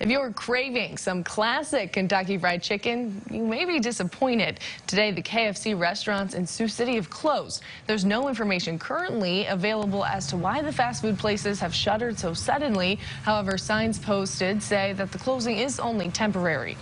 If you're craving some classic Kentucky Fried Chicken, you may be disappointed. Today, the KFC restaurants in Sioux City have closed. There's no information currently available as to why the fast food places have shuttered so suddenly. However, signs posted say that the closing is only temporary.